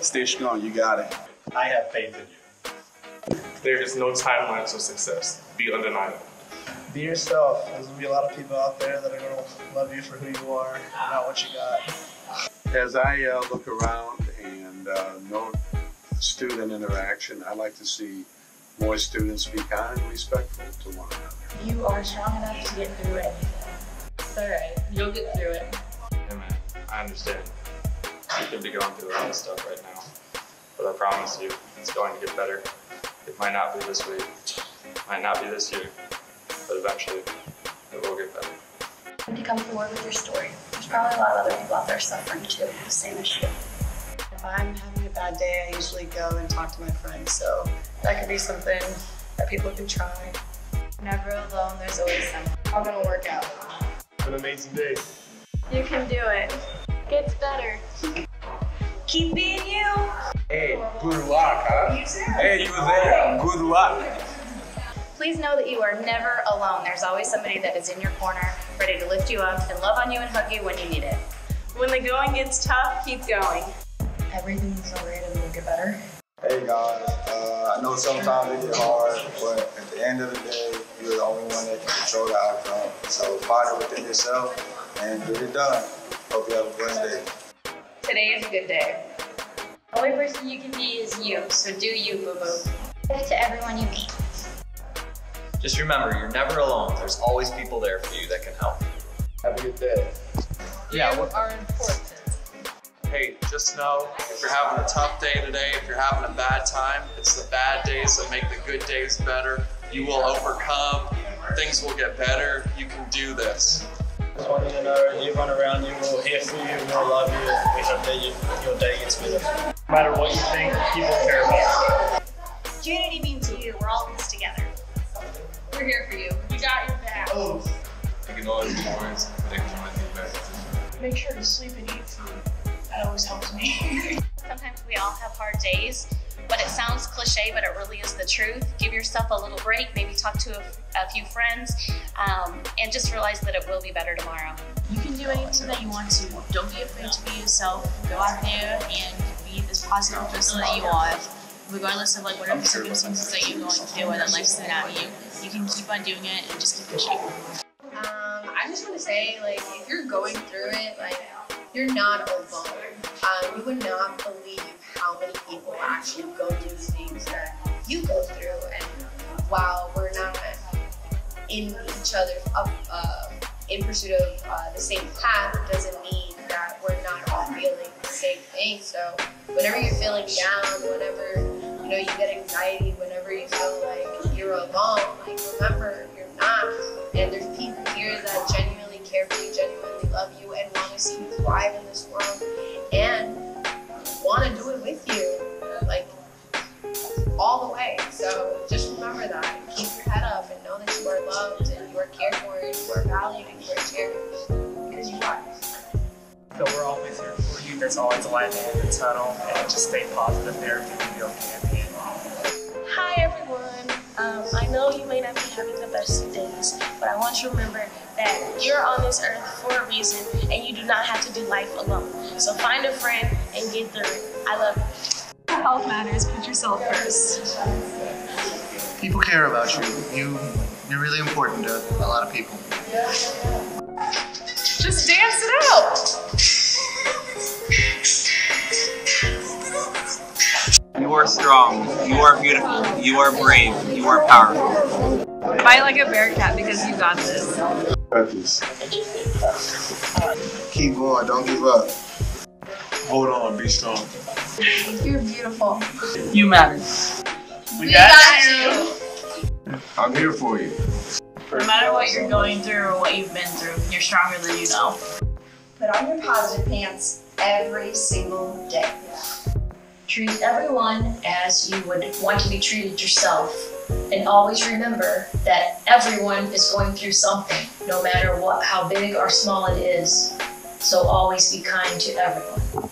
Stay strong. You got it. I have faith in you. There is no timeline to success. Be undeniable. Be yourself. There's gonna be a lot of people out there that are gonna love you for who you are, not what you got. As I uh, look around and uh, note student interaction, I like to see more students be kind and respectful to one another. You are strong enough to get through it. It's alright. You'll get through it. Hey man, I understand. You could be going through a lot of stuff right now. But I promise you, it's going to get better. It might not be this week, it might not be this year, but eventually it will get better. When you come forward with your story, there's probably a lot of other people out there suffering too, the same issue. If I'm having a bad day, I usually go and talk to my friends. So that could be something that people can try. Never alone, there's always someone. I'm gonna work out. Have an amazing day. You can do it. Gets. Keep being you. Hey, good luck, huh? Hey, you there. Good luck. Please know that you are never alone. There's always somebody that is in your corner, ready to lift you up and love on you and hug you when you need it. When the going gets tough, keep going. Everything's alright and will get better. Hey guys, uh, I know sometimes it get hard, but at the end of the day, you're the only one that can control the outcome. So fight it within yourself and get it done. Hope you have a blessed day. Today is a good day. The only person you can be is you, so do you, boo boo. Give it to everyone you meet. Just remember, you're never alone. There's always people there for you that can help. Have a good day. Yeah, you are important. Hey, just know if you're having a tough day today, if you're having a bad time, it's the bad days that make the good days better. You will overcome. Things will get better. You can do this. Just want you to know everyone around you will here for you, will love you. We hope that you, your day gets better. No matter what you think, people care about you. Unity means you. We're all in this together. We're here for you. We got your back. You can always be worse, but it can always be better. Make sure to sleep and eat food. That always helps me. Sometimes we all have hard days, but it sounds cliche, but it really is the truth. Give yourself a little break, maybe talk to a, a few friends, um, and just realize that it will be better tomorrow. You can do anything that you want to. Don't be afraid to be yourself. Go out there and be this positive person that you are. Regardless of like whatever circumstances that you're going through or that life's thrown at you, you can keep on doing it and just keep pushing. Um, I just want to say, like, if you're going through it, like, you're not alone. Um, you would not believe how many people actually go through things that you go through, and while we're not in each other's up, uh, in pursuit of uh, the same path, it doesn't mean that we're not all feeling the same thing. So, whenever you're feeling down, whenever you know you get anxiety, whenever you feel like you're alone, like remember you're not, and there's people here that genuinely care for you, genuinely love you, and want to see you thrive in this world, and want to do it with you, like all the way. So just remember that. Keep your head up and know that you are loved and you are cared for and you are valued and you are cherished because you are. So we're always here for you. There's always a light at the end of the tunnel, and just stay positive. Everything will be okay at the end. Hi everyone. Um, I know you may not be having the best of days, but I want you to remember that you're on this earth for a reason and you do not have to do life alone. So find a friend and get through it. I love you. Health matters. Put yourself first. People care about you. You, you're really important to a lot of people. Just dance it out. You are strong. You are beautiful. You are brave. You are powerful. Fight like a bearcat because you got this. Got this. Keep going. Don't give up. Hold on, be strong. You're beautiful. You matter. We got you. I'm here for you. No matter what you're going through or what you've been through, you're stronger than you know. Put on your positive pants every single day. Treat everyone as you would want to be treated yourself. And always remember that everyone is going through something, no matter what, how big or small it is. So always be kind to everyone.